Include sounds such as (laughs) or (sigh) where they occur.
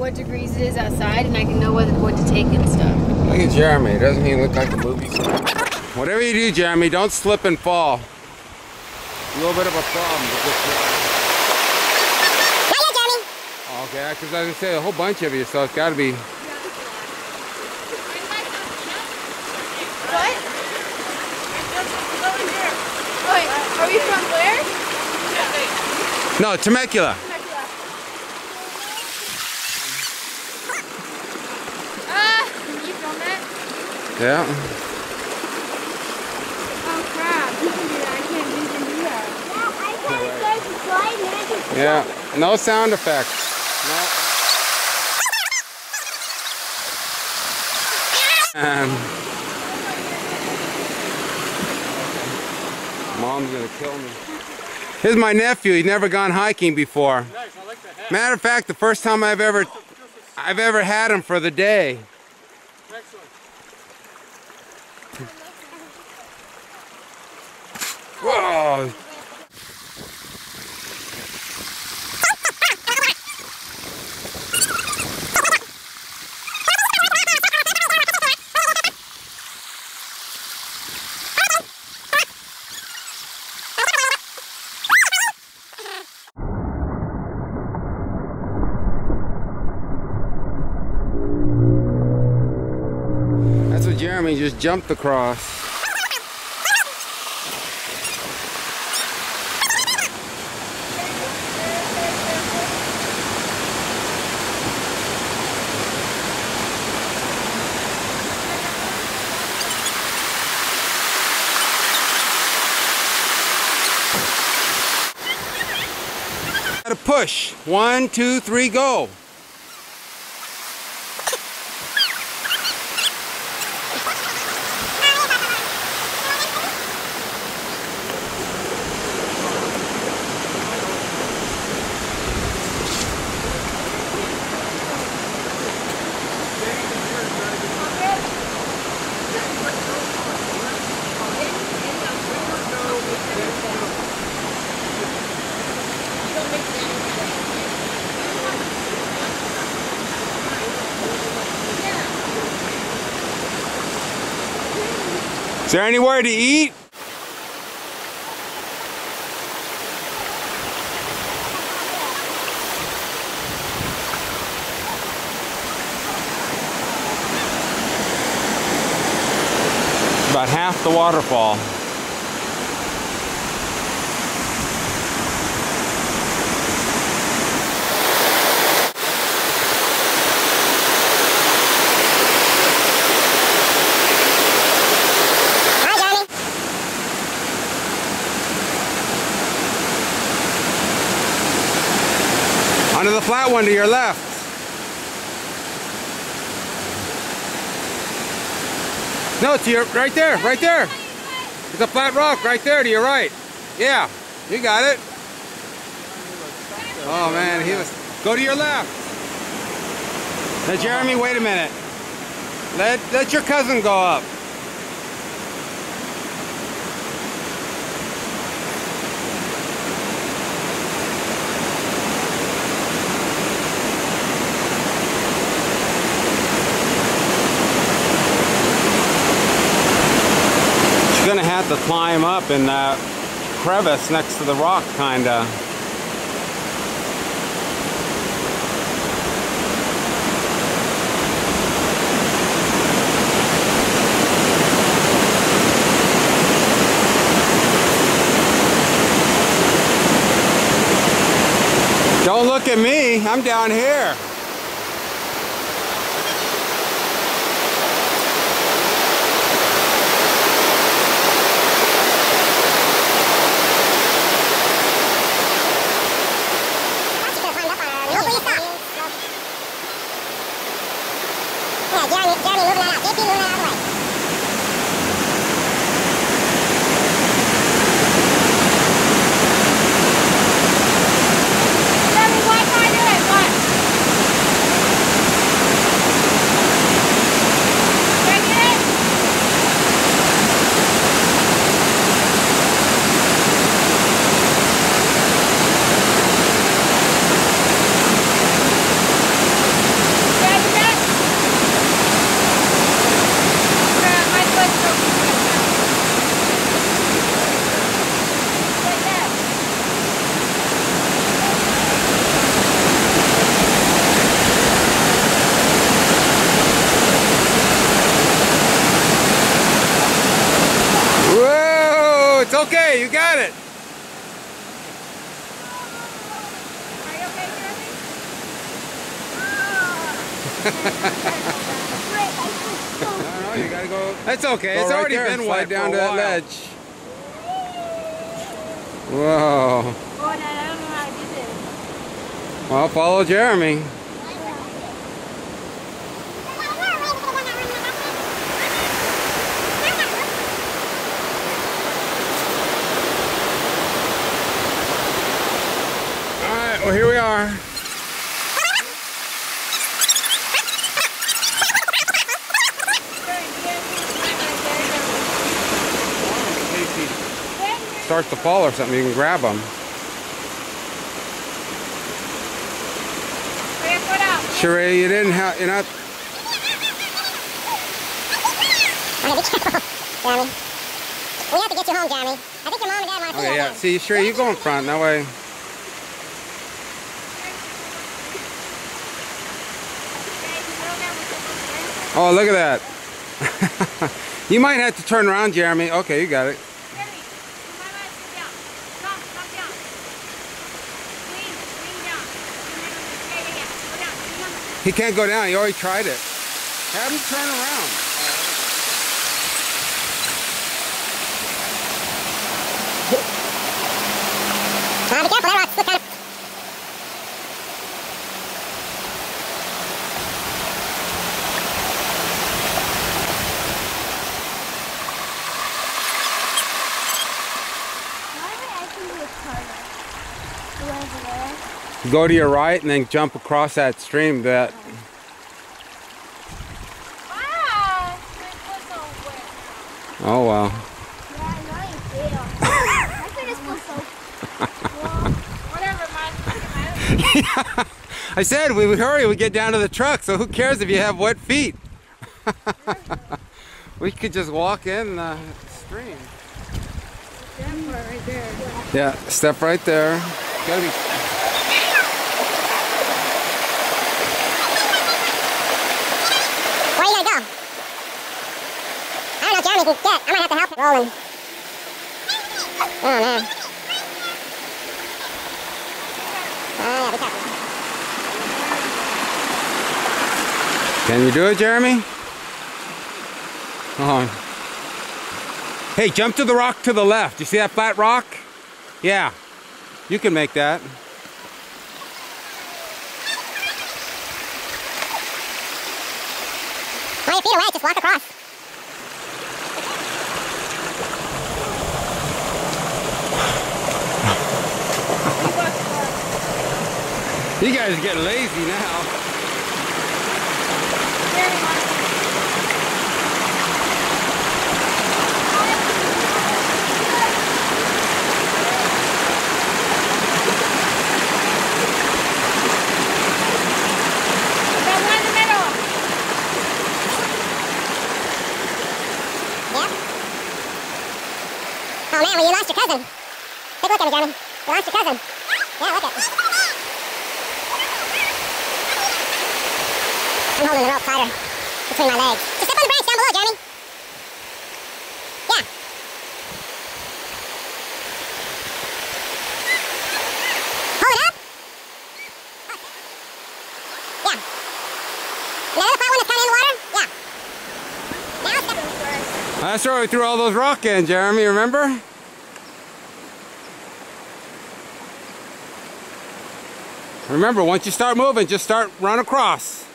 what degrees it is outside, and I can know what, what to take and stuff. Look at Jeremy. Doesn't he look like a movie star? Whatever you do, Jeremy, don't slip and fall. A little bit of a problem with this ride. Okay, because I was gonna say a whole bunch of you, so it's got to be. What? Wait, are we from where? No, Temecula. Ah, can you film that? Yeah. Oh crap, you can do that. I can't even do that. Yeah. No sound effects. No. (laughs) Um, Mom's gonna kill me. Here's my nephew. He's never gone hiking before. Matter of fact, the first time I've ever, I've ever had him for the day. That's what Jeremy just jumped across. Gotta push. One, two, three, go. Is there anywhere to eat? About half the waterfall. The flat one to your left. No, to your right there, right there. It's a flat rock right there to your right. Yeah, you got it. Oh man, he was. Go to your left. Now, Jeremy, wait a minute. Let let your cousin go up. She's to climb up in that crevice next to the rock, kinda. Don't look at me, I'm down here. okay, you got it. you gotta go. That's okay. Go it's right already there. been wet down to that ledge. Whoa. Oh, I don't know how. Well, follow Jeremy. Right, well, here we are. In case he starts to fall or something, you can grab them. Put your foot out. Sheree, you didn't have, you're not, Jeremy. We have to get you home, Jeremy. I think your mom and dad want to see okay, you yeah. See, Sheree, you go in front, that way. Oh, look at that. (laughs) you might have to turn around, Jeremy. Okay, you got it. He can't go down. He already tried it. Have him turn around. Uh, be careful, that rock's kind of... Go to your right and then jump across that stream. That oh wow. (laughs) I said we would hurry. We get down to the truck. So who cares if you have wet feet? (laughs) we could just walk in the stream. Yeah, step right there. Gotta be. Where you gonna go? I don't know if Jeremy can get. I might have to help him rolling. Oh, man. Oh, yeah, be careful. Can you do it, Jeremy? Hold on. Hey, jump to the rock to the left. You see that flat rock? Yeah. You can make that. Your feet wet, just walk across. You guys are getting lazy now. Yep. Oh, man, well, you lost your cousin. Take a look at me, Jeremy. You lost your cousin. Yeah, look at me. I'm holding the rope tighter between my legs. Just step on the branch down below, Jeremy. Yeah. Hold it up. Yeah. And that part that's kind of in the water? Yeah. Now step. That's where we threw all those rock in, Jeremy, remember? Remember, once you start moving, just start run across.